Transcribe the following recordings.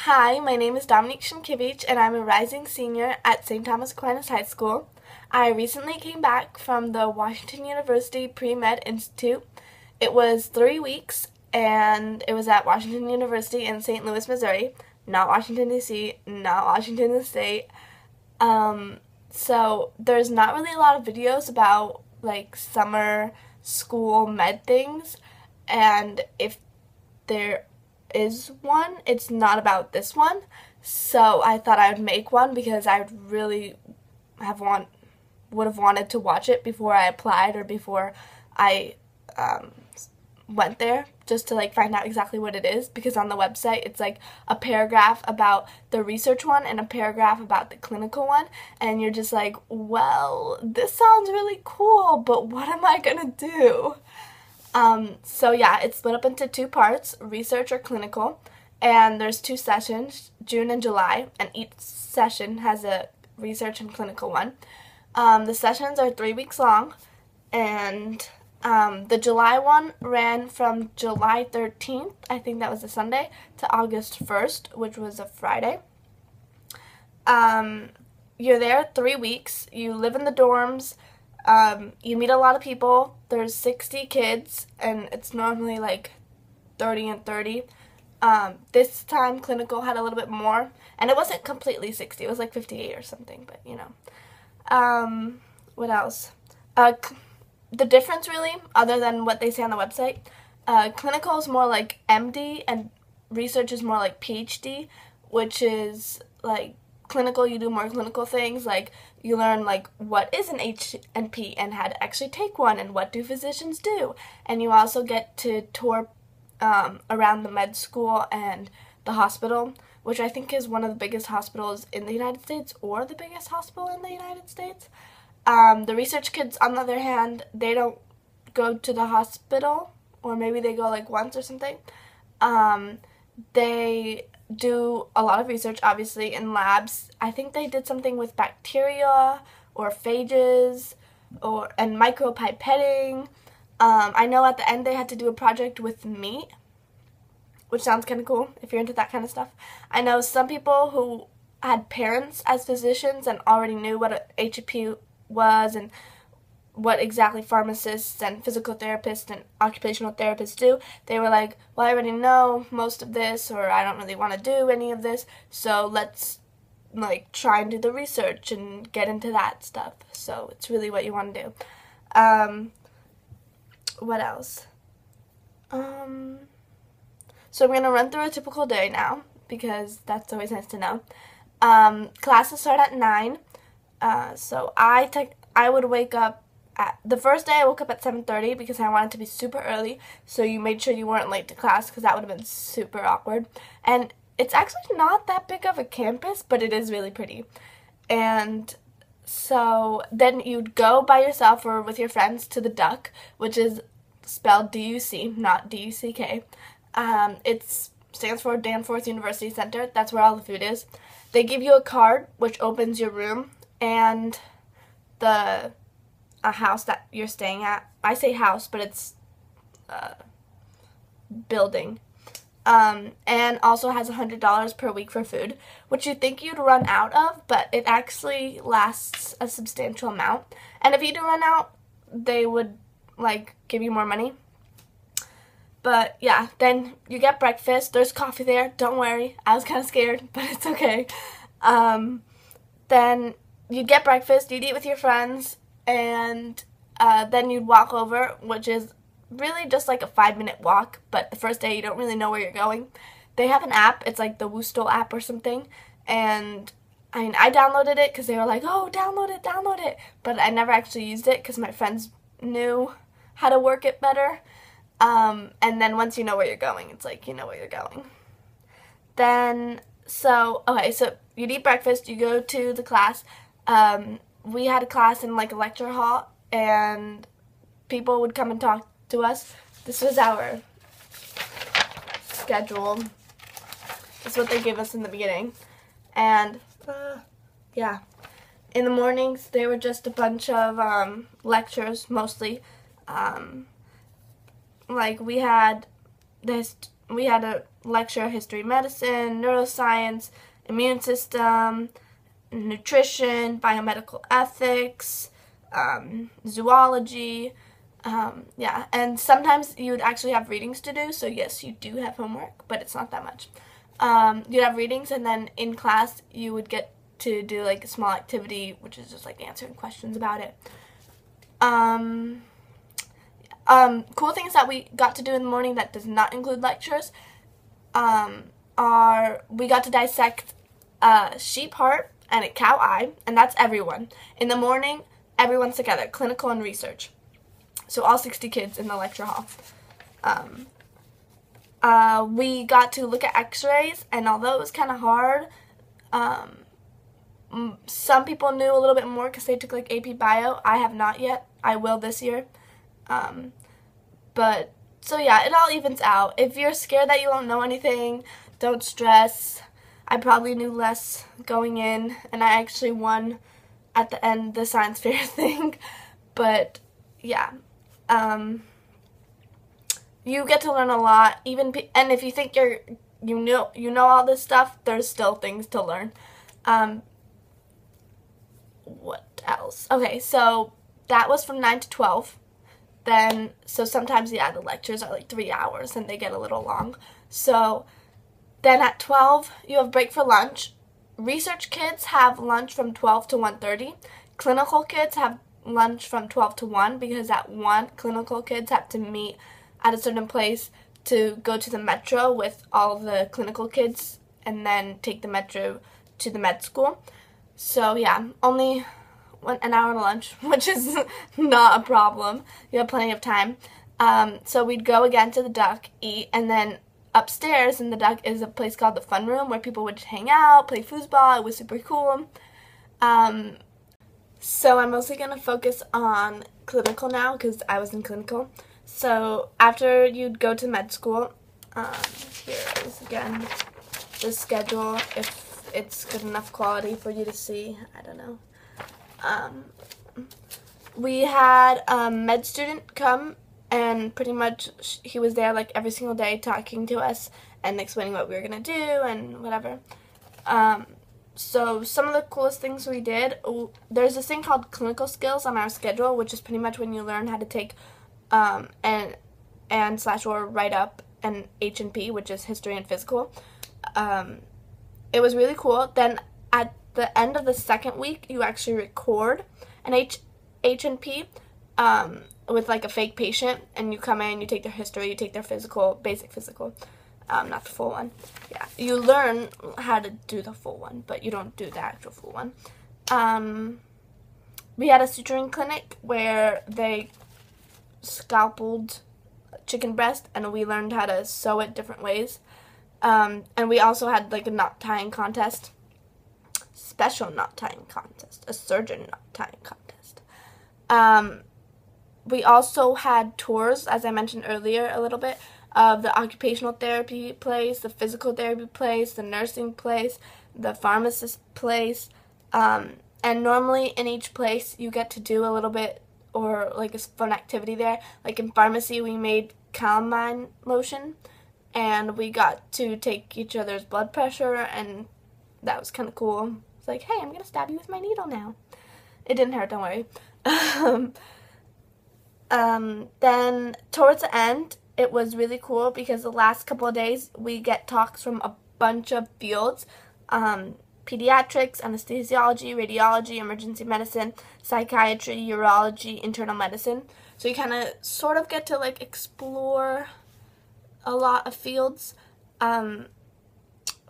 Hi, my name is Dominique Szymkiewicz, and I'm a rising senior at St. Thomas Aquinas High School. I recently came back from the Washington University Pre-Med Institute. It was three weeks, and it was at Washington University in St. Louis, Missouri, not Washington, D.C., not Washington State. Um, so there's not really a lot of videos about like summer school med things, and if there is one. It's not about this one. So I thought I would make one because I really have want would have wanted to watch it before I applied or before I um, went there just to like find out exactly what it is because on the website it's like a paragraph about the research one and a paragraph about the clinical one and you're just like well this sounds really cool but what am I gonna do um, so yeah, it's split up into two parts, research or clinical, and there's two sessions, June and July, and each session has a research and clinical one. Um, the sessions are three weeks long, and um, the July one ran from July 13th, I think that was a Sunday, to August 1st, which was a Friday. Um, you're there three weeks. You live in the dorms. Um, you meet a lot of people. There's 60 kids, and it's normally like 30 and 30. Um, this time, clinical had a little bit more, and it wasn't completely 60. It was like 58 or something, but you know. Um, what else? Uh, the difference, really, other than what they say on the website, uh, clinical is more like MD, and research is more like PhD, which is like clinical, you do more clinical things, like you learn like what is an HNP and how to actually take one and what do physicians do. And you also get to tour um, around the med school and the hospital, which I think is one of the biggest hospitals in the United States or the biggest hospital in the United States. Um, the research kids, on the other hand, they don't go to the hospital, or maybe they go like once or something. Um, they do a lot of research, obviously, in labs. I think they did something with bacteria or phages or and micropipetting. Um, I know at the end they had to do a project with meat, which sounds kind of cool if you're into that kind of stuff. I know some people who had parents as physicians and already knew what a was and what exactly pharmacists and physical therapists and occupational therapists do. They were like, well, I already know most of this, or I don't really want to do any of this, so let's like try and do the research and get into that stuff. So it's really what you want to do. Um, what else? Um, so I'm going to run through a typical day now because that's always nice to know. Um, classes start at 9. Uh, so I take I would wake up at, the first day I woke up at 7.30 because I wanted to be super early, so you made sure you weren't late to class because that would have been super awkward. And it's actually not that big of a campus, but it is really pretty. And so then you'd go by yourself or with your friends to the Duck, which is spelled D-U-C, not D-U-C-K. Um, it stands for Danforth University Center. That's where all the food is. They give you a card, which opens your room, and the a house that you're staying at. I say house, but it's uh, building. Um, and also has $100 per week for food, which you think you'd run out of, but it actually lasts a substantial amount. And if you do run out, they would like give you more money. But yeah, then you get breakfast. There's coffee there. Don't worry. I was kind of scared, but it's okay. Um, then you get breakfast. You'd eat with your friends and uh, then you'd walk over, which is really just like a five minute walk, but the first day you don't really know where you're going. They have an app, it's like the WUSTL app or something, and I mean, I downloaded it because they were like, oh, download it, download it, but I never actually used it because my friends knew how to work it better. Um, and then once you know where you're going, it's like you know where you're going. Then, so, okay, so you eat breakfast, you go to the class. Um, we had a class in like a lecture hall and people would come and talk to us. This was our schedule. That's what they gave us in the beginning. And uh, yeah, in the mornings they were just a bunch of um, lectures mostly. Um, like we had this, we had a lecture history medicine, neuroscience, immune system, nutrition, biomedical ethics, um, zoology. Um, yeah, and sometimes you would actually have readings to do, so yes, you do have homework, but it's not that much. Um, you'd have readings, and then in class, you would get to do like a small activity, which is just like answering questions about it. Um, um, cool things that we got to do in the morning that does not include lectures um, are we got to dissect a sheep heart and a cow eye, and that's everyone. In the morning, everyone's together, clinical and research. So all 60 kids in the lecture hall. Um, uh, we got to look at x-rays, and although it was kind of hard, um, some people knew a little bit more because they took like AP Bio. I have not yet. I will this year. Um, but so yeah, it all evens out. If you're scared that you won't know anything, don't stress. I probably knew less going in, and I actually won at the end the science fair thing. But yeah, um, you get to learn a lot. Even and if you think you're you know you know all this stuff, there's still things to learn. Um, what else? Okay, so that was from 9 to 12. Then, so sometimes, yeah, the lectures are like three hours and they get a little long. So then at 12, you have break for lunch. Research kids have lunch from 12 to 1.30. Clinical kids have lunch from 12 to 1 because at 1, clinical kids have to meet at a certain place to go to the metro with all the clinical kids and then take the metro to the med school. So yeah, only one, an hour lunch, which is not a problem. You have plenty of time. Um, so we'd go again to the duck, eat, and then upstairs in the duck is a place called the fun room where people would hang out, play foosball. It was super cool. Um, so I'm mostly going to focus on clinical now because I was in clinical. So after you'd go to med school, um, here is again the schedule if it's good enough quality for you to see. I don't know. Um, we had a med student come and pretty much he was there like every single day talking to us and explaining what we were to do and whatever. Um, so some of the coolest things we did, there's this thing called clinical skills on our schedule, which is pretty much when you learn how to take um, and and slash or write up an H and P, which is history and physical. Um, it was really cool. Then at the end of the second week, you actually record an H H and P um, with like a fake patient, and you come in, you take their history, you take their physical, basic physical, um, not the full one. Yeah, you learn how to do the full one, but you don't do the actual full one. Um, we had a suturing clinic where they scalpeled chicken breast, and we learned how to sew it different ways. Um, and we also had like a knot tying contest special knot tying contest, a surgeon knot tying contest. Um, we also had tours, as I mentioned earlier, a little bit of the occupational therapy place, the physical therapy place, the nursing place, the pharmacist place. Um, and normally in each place, you get to do a little bit or like a fun activity there. Like in pharmacy, we made calamine lotion and we got to take each other's blood pressure, and that was kind of cool. It's like, hey, I'm to stab you with my needle now. It didn't hurt, don't worry. um, then towards the end, it was really cool because the last couple of days we get talks from a bunch of fields um, pediatrics, anesthesiology, radiology, emergency medicine, psychiatry, urology, internal medicine. So you kind of sort of get to like explore a lot of fields. Um,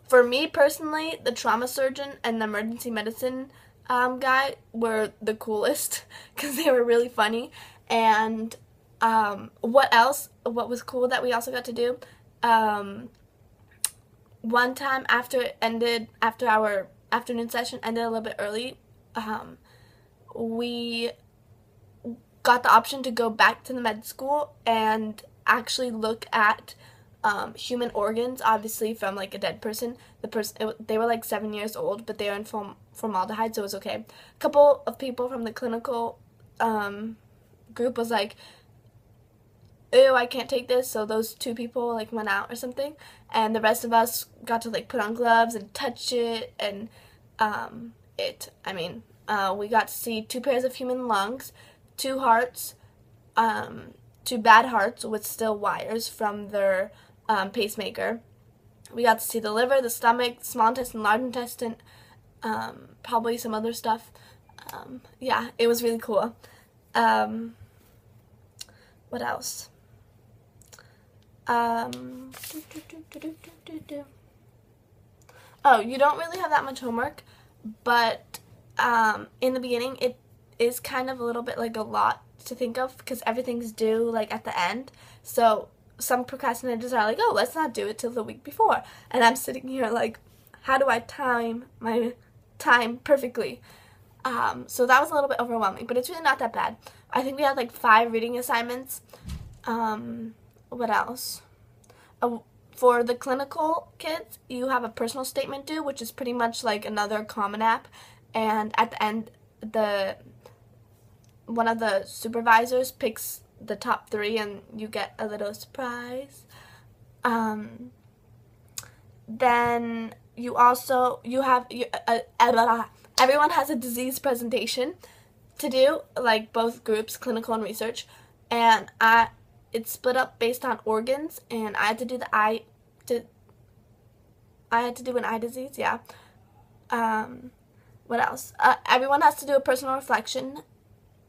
for me personally, the trauma surgeon and the emergency medicine um, guy were the coolest because they were really funny. And um, what else? What was cool that we also got to do? Um, one time after it ended, after our afternoon session ended a little bit early, um, we got the option to go back to the med school and actually look at um, human organs, obviously from like a dead person. The person they were like seven years old, but they were in form, formaldehyde, so it was okay. A couple of people from the clinical um, group was like, ew, I can't take this. So those two people like went out or something, and the rest of us got to like put on gloves and touch it, and um, it. I mean, uh, we got to see two pairs of human lungs, two hearts, um, two bad hearts with still wires from their um, pacemaker. We got to see the liver, the stomach, small intestine, large intestine, um, probably some other stuff. Um, yeah, it was really cool. Um, what else? Um, oh, you don't really have that much homework, but um, in the beginning, it is kind of a little bit like a lot to think of because everything's due like at the end. So some procrastinators are like, oh, let's not do it till the week before. And I'm sitting here like, how do I time my time perfectly? Um, so that was a little bit overwhelming, but it's really not that bad. I think we had like five reading assignments. Um, what else? Uh, for the clinical kids, you have a personal statement due, which is pretty much like another Common App. And at the end, the one of the supervisors picks the top three, and you get a little surprise. Um, then you also you have you, uh, uh, everyone has a disease presentation to do, like both groups, clinical and research, and I it's split up based on organs, and I had to do the eye to I had to do an eye disease, yeah. Um, what else? Uh, everyone has to do a personal reflection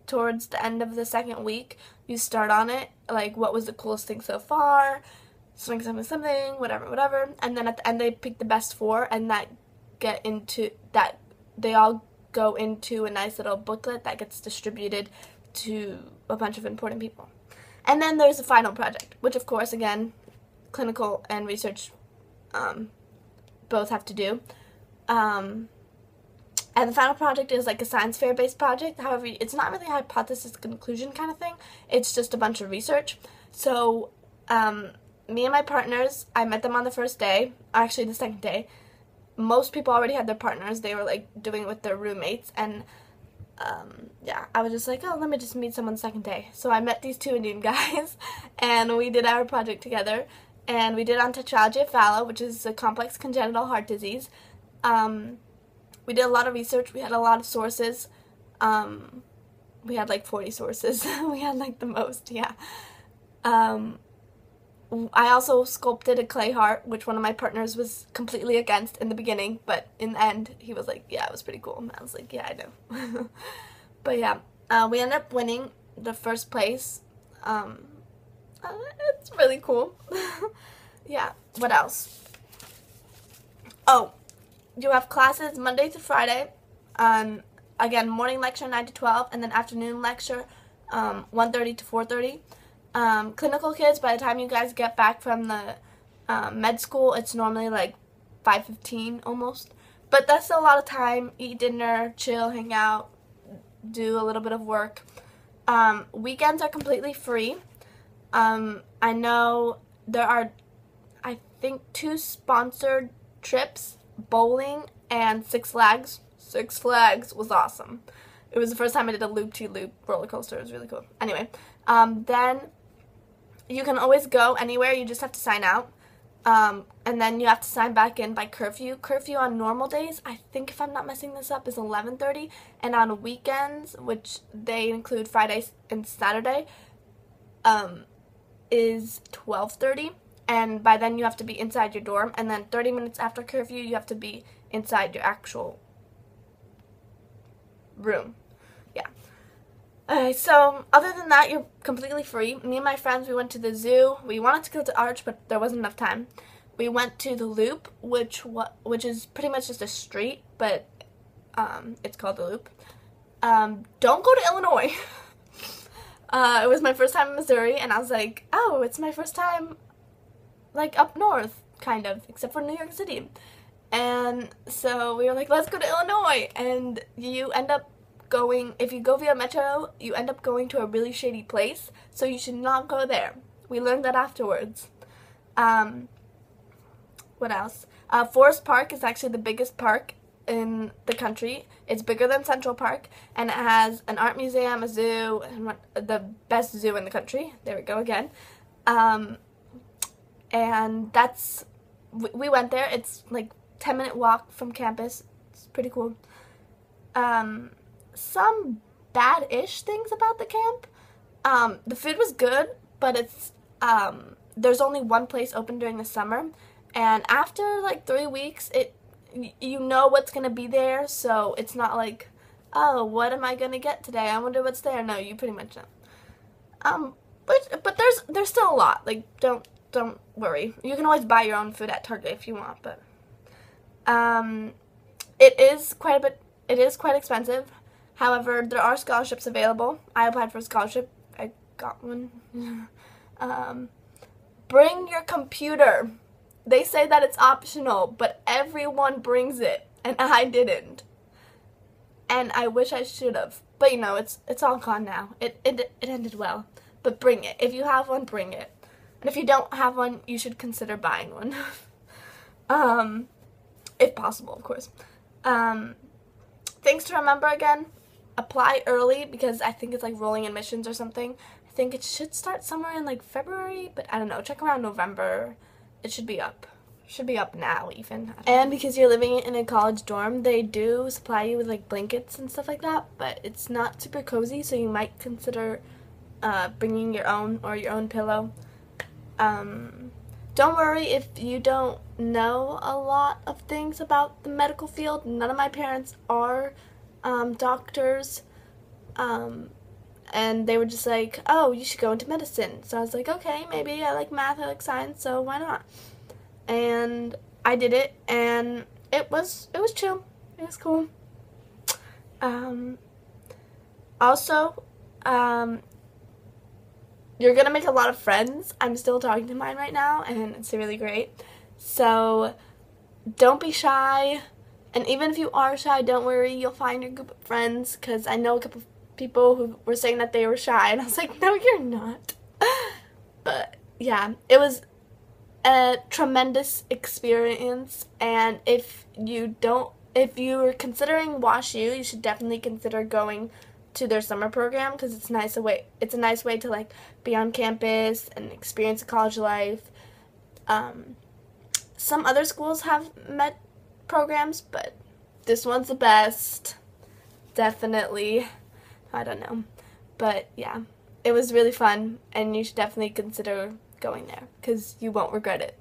towards the end of the second week. You start on it, like what was the coolest thing so far, something, something, something, whatever, whatever, and then at the end they pick the best four, and that get into that they all go into a nice little booklet that gets distributed to a bunch of important people. And then there's the final project, which of course, again, clinical and research um, both have to do. Um, and the final project is like a science fair based project. However, it's not really a hypothesis conclusion kind of thing. It's just a bunch of research. So, um, me and my partners, I met them on the first day, actually the second day. Most people already had their partners. They were like doing it with their roommates and um, yeah, I was just like, oh, let me just meet someone second day. So I met these two Indian guys, and we did our project together. And we did on tetralogy of Fallot, which is a complex congenital heart disease. Um, we did a lot of research. We had a lot of sources. Um, we had like 40 sources. we had like the most, yeah. Um, I also sculpted a clay heart, which one of my partners was completely against in the beginning, but in the end, he was like, yeah, it was pretty cool. And I was like, yeah, I know. but yeah, uh, we ended up winning the first place. Um, uh, it's really cool. yeah, what else? Oh, you have classes Monday to Friday. Um, again, morning lecture 9 to 12, and then afternoon lecture um, 1.30 to 4.30. Um, clinical kids, by the time you guys get back from the um, med school, it's normally like 5.15 almost. But that's a lot of time. Eat dinner, chill, hang out, do a little bit of work. Um, weekends are completely free. Um, I know there are, I think, two sponsored trips bowling, and Six Flags. Six Flags was awesome. It was the first time I did a loop-to-loop roller coaster. It was really cool. Anyway, um, then you can always go anywhere. You just have to sign out. Um, and then you have to sign back in by curfew. Curfew on normal days, I think if I'm not messing this up, is 11:30, and on weekends, which they include Friday and Saturday, um, is 12:30 and by then you have to be inside your dorm and then 30 minutes after curfew you have to be inside your actual room okay so other than that you're completely free. Me and my friends we went to the zoo. We wanted to go to arch but there wasn't enough time. We went to the loop which which is pretty much just a street but um, it's called the loop. Um, don't go to illinois. Uh, it was my first time in missouri and i was like oh it's my first time like up north, kind of, except for New York City. And so we were like, let's go to Illinois. And you end up going, if you go via Metro, you end up going to a really shady place. So you should not go there. We learned that afterwards. Um, what else? Uh, Forest Park is actually the biggest park in the country. It's bigger than Central Park, and it has an art museum, a zoo, and the best zoo in the country. There we go again. Um, and that's we went there. It's like 10 minute walk from campus. It's pretty cool. Um, some bad-ish things about the camp. Um, the food was good, but it's um, there's only one place open during the summer, and after like three weeks, it you know what's gonna be there, so it's not like, oh, what am I gonna get today? I wonder what's there. No, you pretty much know. Um, but but there's there's still a lot. Like don't don't worry. You can always buy your own food at Target if you want, but um, it is quite a bit. It is quite expensive. However, there are scholarships available. I applied for a scholarship. I got one. um, bring your computer. They say that it's optional, but everyone brings it, and I didn't. And I wish I should have. But you know, it's it's all gone now. It it it ended well. But bring it. If you have one, bring it. And if you don't have one, you should consider buying one. um if possible, of course. Um, things to remember again apply early because I think it's like rolling admissions or something. I think it should start somewhere in like February, but I don't know. Check around November. It should be up. Should be up now, even. And because you're living in a college dorm, they do supply you with like blankets and stuff like that, but it's not super cozy, so you might consider uh, bringing your own or your own pillow. Um, don't worry if you don't know a lot of things about the medical field. None of my parents are um, doctors. Um, and they were just like, oh, you should go into medicine. So I was like, okay, maybe I like math, I like science, so why not? And I did it, and it was it was chill. It was cool. Um, also, um, you're gonna make a lot of friends. I'm still talking to mine right now, and it's really great. So don't be shy. And even if you are shy, don't worry, you'll find your group of friends. Because I know a couple of people who were saying that they were shy, and I was like, no, you're not. but yeah, it was a tremendous experience. And if you don't, if you're considering WashU, you should definitely consider going to their summer program because it's nice a way it's a nice way to like be on campus and experience college life. Um, some other schools have met programs, but this one's the best. Definitely. I don't know. But yeah, it was really fun and you should definitely consider going there because you won't regret it.